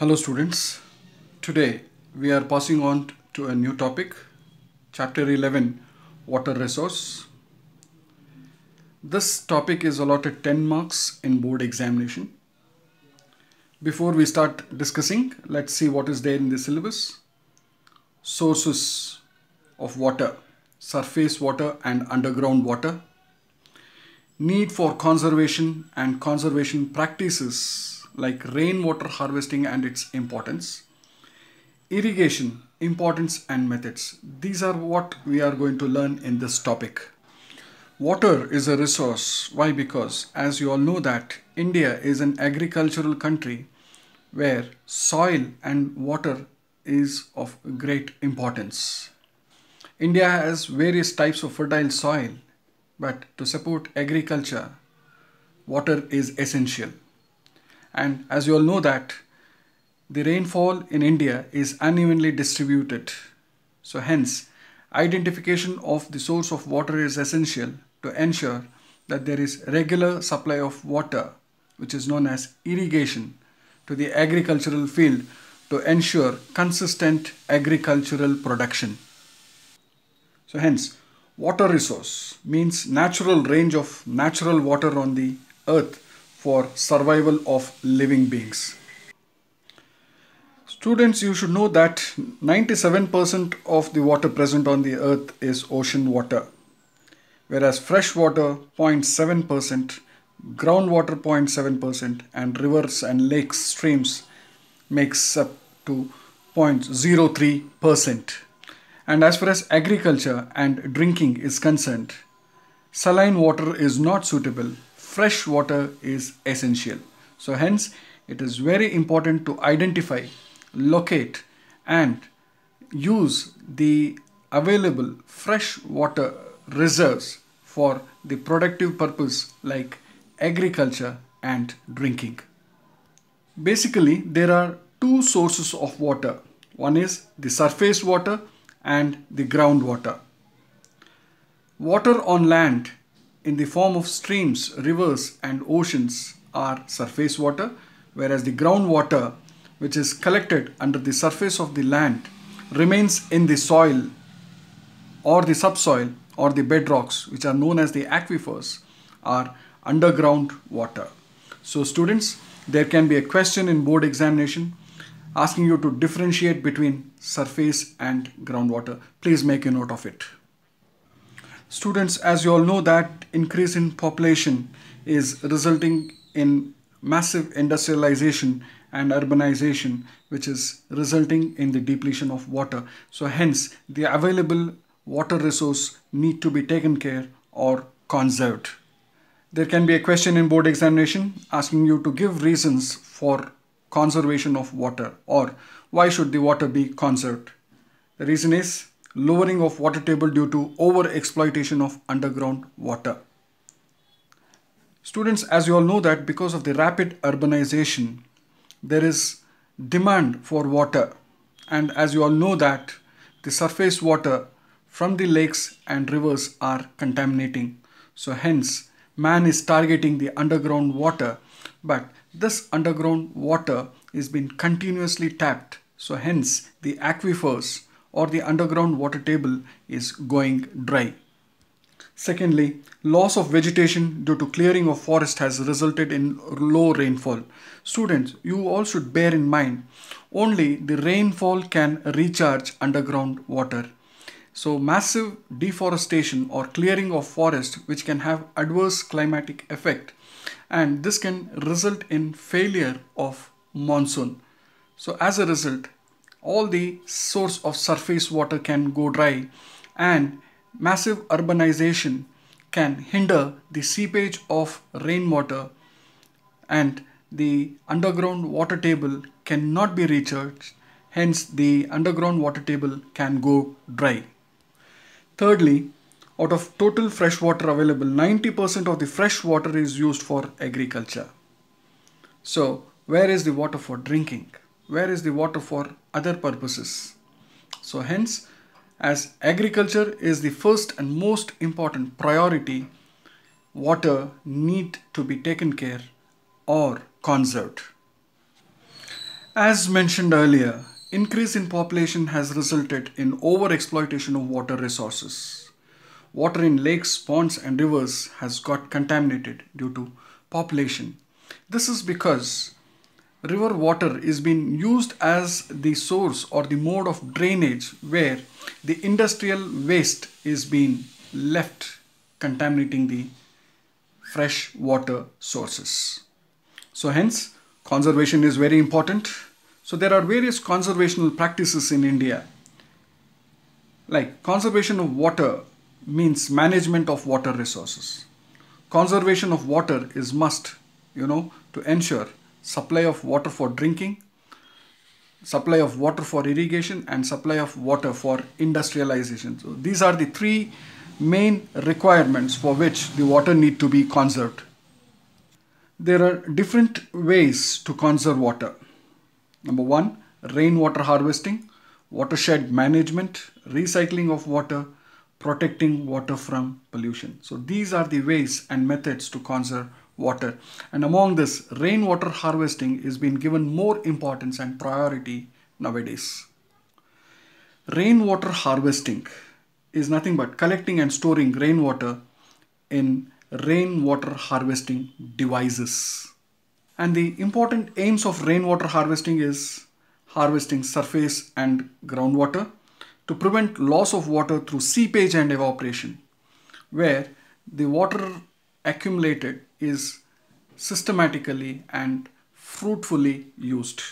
Hello students. Today we are passing on to a new topic, chapter 11 water resource. This topic is allotted 10 marks in board examination. Before we start discussing, let's see what is there in the syllabus. Sources of water, surface water and underground water. Need for conservation and conservation practices like rainwater harvesting and its importance. Irrigation, importance and methods. These are what we are going to learn in this topic. Water is a resource. Why? Because as you all know that India is an agricultural country where soil and water is of great importance. India has various types of fertile soil, but to support agriculture, water is essential. And as you all know that the rainfall in India is unevenly distributed. So hence, identification of the source of water is essential to ensure that there is regular supply of water, which is known as irrigation, to the agricultural field to ensure consistent agricultural production. So hence, water resource means natural range of natural water on the earth for survival of living beings. Students, you should know that 97% of the water present on the earth is ocean water, whereas fresh water 0.7%, groundwater 0.7%, and rivers and lakes, streams makes up to 0.03%. And as far as agriculture and drinking is concerned, saline water is not suitable, fresh water is essential. So hence it is very important to identify locate and use the available fresh water reserves for the productive purpose like agriculture and drinking. Basically, there are two sources of water. One is the surface water and the groundwater. Water on land in the form of streams, rivers and oceans are surface water, whereas the groundwater which is collected under the surface of the land remains in the soil or the subsoil or the bedrocks which are known as the aquifers are underground water. So students, there can be a question in board examination asking you to differentiate between surface and groundwater. Please make a note of it. Students, as you all know that increase in population is resulting in massive industrialization and urbanization which is resulting in the depletion of water. So hence the available water resource need to be taken care or conserved. There can be a question in board examination asking you to give reasons for conservation of water or why should the water be conserved. The reason is lowering of water table due to over exploitation of underground water. Students, as you all know that because of the rapid urbanization, there is demand for water. And as you all know that the surface water from the lakes and rivers are contaminating. So hence, man is targeting the underground water. But this underground water is being continuously tapped. So hence, the aquifers or the underground water table is going dry. Secondly, loss of vegetation due to clearing of forest has resulted in low rainfall. Students, you all should bear in mind only the rainfall can recharge underground water. So massive deforestation or clearing of forest which can have adverse climatic effect and this can result in failure of monsoon. So as a result, all the source of surface water can go dry and massive urbanization can hinder the seepage of rainwater and the underground water table cannot be recharged hence the underground water table can go dry. Thirdly out of total fresh water available 90% of the fresh water is used for agriculture. So where is the water for drinking? Where is the water for other purposes so hence as agriculture is the first and most important priority, water need to be taken care or conserved. As mentioned earlier, increase in population has resulted in overexploitation of water resources. Water in lakes, ponds and rivers has got contaminated due to population. This is because river water is being used as the source or the mode of drainage where the industrial waste is being left contaminating the fresh water sources. So hence conservation is very important so there are various conservational practices in India. Like conservation of water means management of water resources. Conservation of water is must, you know, to ensure supply of water for drinking, supply of water for irrigation and supply of water for industrialization. So these are the three main requirements for which the water need to be conserved. There are different ways to conserve water. Number one, rainwater harvesting, watershed management, recycling of water, protecting water from pollution. So these are the ways and methods to conserve water. And among this, rainwater harvesting is being given more importance and priority nowadays. Rainwater harvesting is nothing but collecting and storing rainwater in rainwater harvesting devices. And the important aims of rainwater harvesting is harvesting surface and groundwater to prevent loss of water through seepage and evaporation, where the water accumulated is systematically and fruitfully used.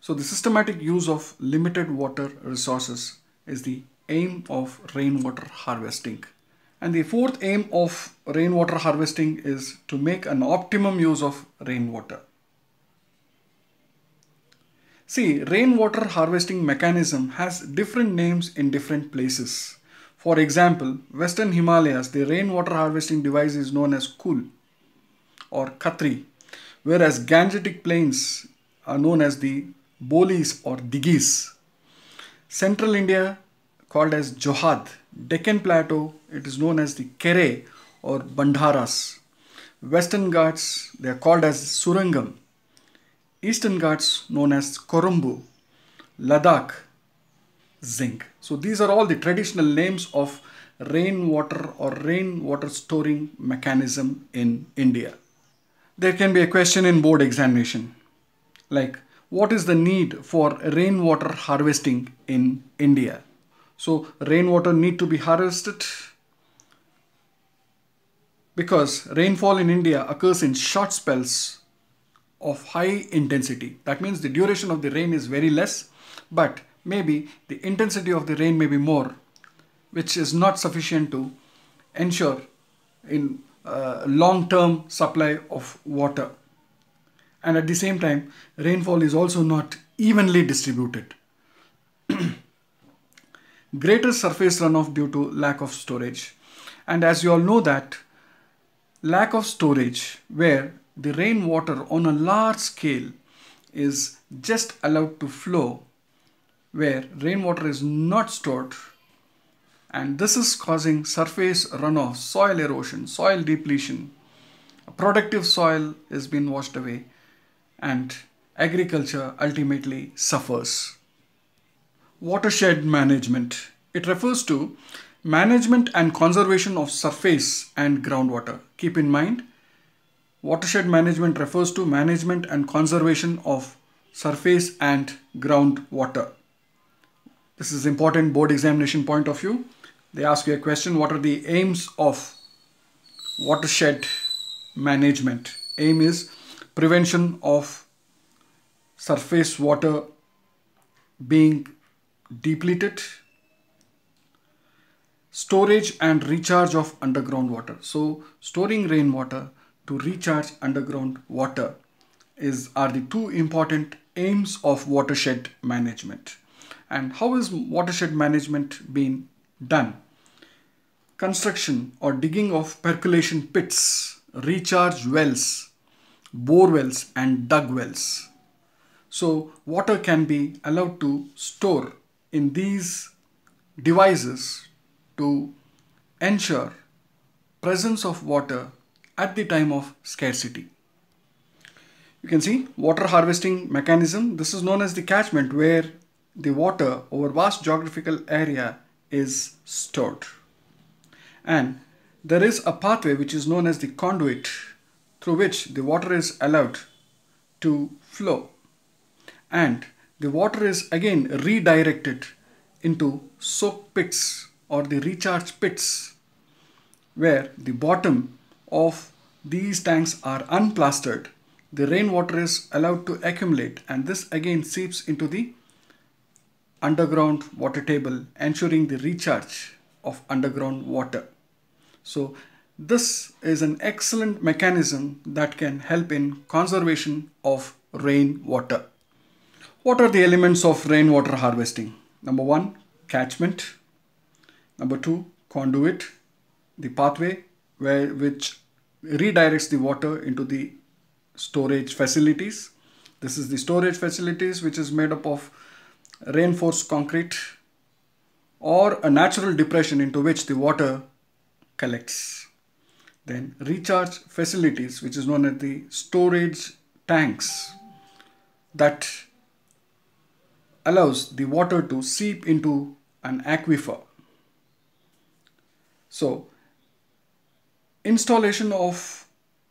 So the systematic use of limited water resources is the aim of rainwater harvesting. And the fourth aim of rainwater harvesting is to make an optimum use of rainwater. See, rainwater harvesting mechanism has different names in different places. For example, Western Himalayas, the rainwater harvesting device is known as Kul or Khatri, whereas Gangetic plains are known as the Bolis or Digis. Central India called as Johad Deccan Plateau, it is known as the Kere or Bandharas. Western Ghats, they are called as Surangam. Eastern Ghats, known as Korumbu. Ladakh, Zing. So these are all the traditional names of rainwater or rainwater storing mechanism in India. There can be a question in board examination like what is the need for rainwater harvesting in India? So rainwater need to be harvested because rainfall in India occurs in short spells of high intensity. That means the duration of the rain is very less, but maybe the intensity of the rain may be more, which is not sufficient to ensure in uh, long-term supply of water. And at the same time, rainfall is also not evenly distributed greater surface runoff due to lack of storage. And as you all know that lack of storage where the rainwater on a large scale is just allowed to flow where rainwater is not stored and this is causing surface runoff, soil erosion, soil depletion. Productive soil is being washed away and agriculture ultimately suffers. Watershed management. It refers to management and conservation of surface and groundwater. Keep in mind, watershed management refers to management and conservation of surface and groundwater. This is important board examination point of view. They ask you a question, what are the aims of watershed management? Aim is prevention of surface water being depleted storage and recharge of underground water so storing rainwater to recharge underground water is are the two important aims of watershed management and how is watershed management being done construction or digging of percolation pits recharge wells bore wells and dug wells so water can be allowed to store in these devices to ensure presence of water at the time of scarcity. You can see water harvesting mechanism. This is known as the catchment where the water over vast geographical area is stored. And there is a pathway which is known as the conduit through which the water is allowed to flow. And the water is again redirected into soak pits or the recharge pits where the bottom of these tanks are unplastered. The rainwater is allowed to accumulate and this again seeps into the underground water table ensuring the recharge of underground water. So this is an excellent mechanism that can help in conservation of rainwater. What are the elements of rainwater harvesting? Number one, catchment. Number two, conduit, the pathway where which redirects the water into the storage facilities. This is the storage facilities which is made up of reinforced concrete or a natural depression into which the water collects. Then recharge facilities which is known as the storage tanks that allows the water to seep into an aquifer. So installation of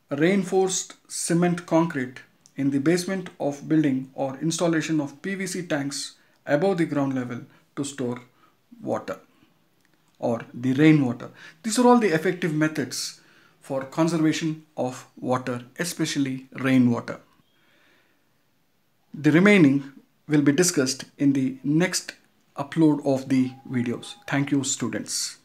reinforced cement concrete in the basement of building or installation of PVC tanks above the ground level to store water or the rainwater. These are all the effective methods for conservation of water, especially rainwater. The remaining will be discussed in the next upload of the videos. Thank you students.